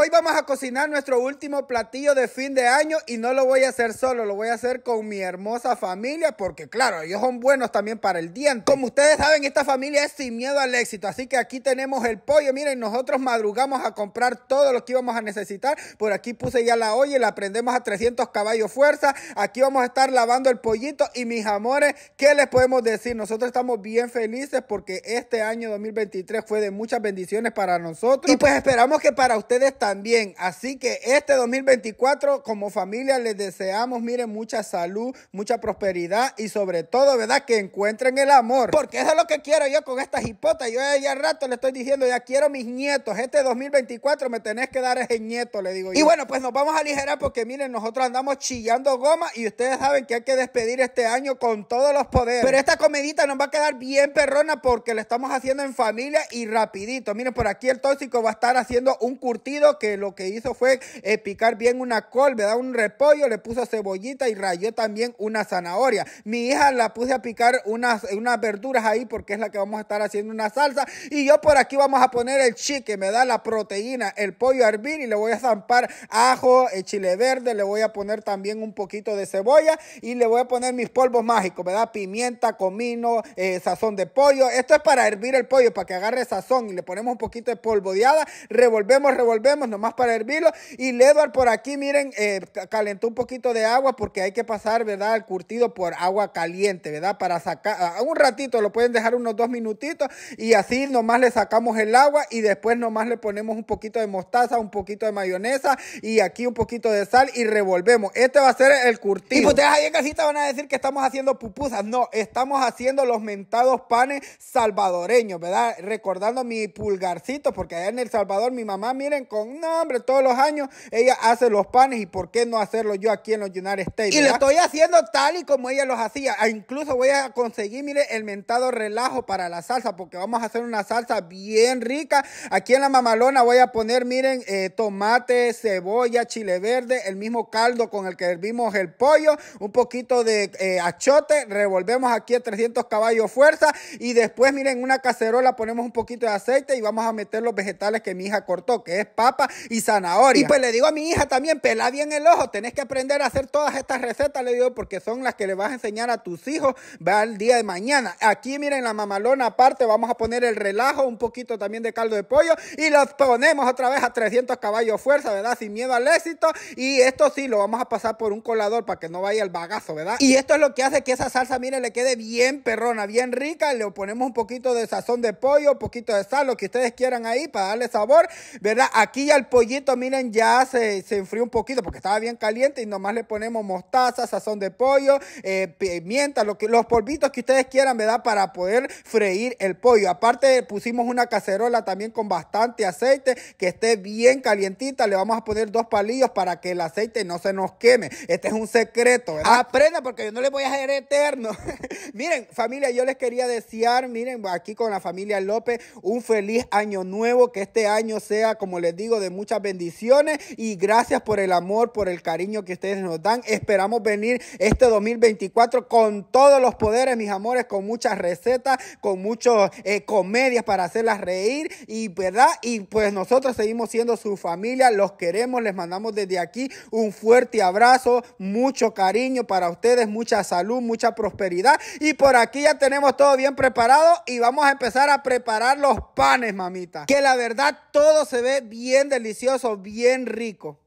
Hoy vamos a cocinar nuestro último platillo de fin de año y no lo voy a hacer solo, lo voy a hacer con mi hermosa familia porque claro, ellos son buenos también para el diente. Como ustedes saben, esta familia es sin miedo al éxito, así que aquí tenemos el pollo. Miren, nosotros madrugamos a comprar todo lo que íbamos a necesitar. Por aquí puse ya la olla y la prendemos a 300 caballos fuerza. Aquí vamos a estar lavando el pollito y mis amores, ¿qué les podemos decir? Nosotros estamos bien felices porque este año 2023 fue de muchas bendiciones para nosotros y pues esperamos que para ustedes también también. Así que este 2024 como familia les deseamos, miren, mucha salud, mucha prosperidad y sobre todo, ¿verdad? Que encuentren el amor. Porque eso es lo que quiero yo con estas hipotas. Yo ya rato le estoy diciendo, ya quiero mis nietos. Este 2024 me tenés que dar ese nieto, le digo yo. Y bueno, pues nos vamos a aligerar porque miren, nosotros andamos chillando goma y ustedes saben que hay que despedir este año con todos los poderes. Pero esta comedita nos va a quedar bien perrona porque la estamos haciendo en familia y rapidito. Miren, por aquí el tóxico va a estar haciendo un curtido que lo que hizo fue eh, picar bien una col, ¿verdad? Un repollo, le puso cebollita y rayó también una zanahoria. Mi hija la puse a picar unas, unas verduras ahí porque es la que vamos a estar haciendo una salsa. Y yo por aquí vamos a poner el chique, me da la proteína, el pollo a hervir y le voy a zampar ajo, el chile verde, le voy a poner también un poquito de cebolla y le voy a poner mis polvos mágicos, ¿verdad? Pimienta, comino, eh, sazón de pollo. Esto es para hervir el pollo, para que agarre sazón y le ponemos un poquito de polvo de hada. Revolvemos, revolvemos, nomás para hervirlo. Y Edward por aquí, miren, eh, calentó un poquito de agua porque hay que pasar, ¿verdad? El curtido por agua caliente, ¿verdad? Para sacar, un ratito, lo pueden dejar unos dos minutitos y así nomás le sacamos el agua y después nomás le ponemos un poquito de mostaza, un poquito de mayonesa y aquí un poquito de sal y revolvemos. Este va a ser el curtido. Y ustedes ahí en casita van a decir que estamos haciendo pupusas. No, estamos haciendo los mentados panes salvadoreños, ¿verdad? Recordando mi pulgarcito porque allá en El Salvador mi mamá, miren, con no, hombre, todos los años ella hace los panes y por qué no hacerlo yo aquí en los United States. Y lo estoy haciendo tal y como ella los hacía. E incluso voy a conseguir, mire, el mentado relajo para la salsa porque vamos a hacer una salsa bien rica. Aquí en la mamalona voy a poner, miren, eh, tomate, cebolla, chile verde, el mismo caldo con el que hervimos el pollo, un poquito de eh, achote, revolvemos aquí a 300 caballos fuerza y después, miren, en una cacerola ponemos un poquito de aceite y vamos a meter los vegetales que mi hija cortó, que es papa y zanahoria. Y pues le digo a mi hija también, pela bien el ojo, tenés que aprender a hacer todas estas recetas, le digo, porque son las que le vas a enseñar a tus hijos, va el día de mañana. Aquí miren la mamalona aparte, vamos a poner el relajo, un poquito también de caldo de pollo y los ponemos otra vez a 300 caballos fuerza, ¿verdad? Sin miedo al éxito. Y esto sí, lo vamos a pasar por un colador para que no vaya el bagazo, ¿verdad? Y esto es lo que hace que esa salsa, miren, le quede bien perrona, bien rica. Le ponemos un poquito de sazón de pollo, un poquito de sal, lo que ustedes quieran ahí para darle sabor, ¿verdad? Aquí ya el pollito, miren, ya se, se enfrió un poquito porque estaba bien caliente y nomás le ponemos mostaza, sazón de pollo, eh, pimienta, lo que, los polvitos que ustedes quieran, ¿verdad? Para poder freír el pollo. Aparte pusimos una cacerola también con bastante aceite que esté bien calientita. Le vamos a poner dos palillos para que el aceite no se nos queme. Este es un secreto, ¿verdad? Aprenda porque yo no les voy a hacer eterno. miren, familia, yo les quería desear, miren, aquí con la familia López, un feliz año nuevo, que este año sea, como les digo, de muchas bendiciones y gracias por el amor, por el cariño que ustedes nos dan. Esperamos venir este 2024 con todos los poderes, mis amores, con muchas recetas, con muchas eh, comedias para hacerlas reír y verdad. Y pues nosotros seguimos siendo su familia, los queremos, les mandamos desde aquí un fuerte abrazo, mucho cariño para ustedes, mucha salud, mucha prosperidad. Y por aquí ya tenemos todo bien preparado y vamos a empezar a preparar los panes, mamita. Que la verdad todo se ve bien delicioso, bien rico.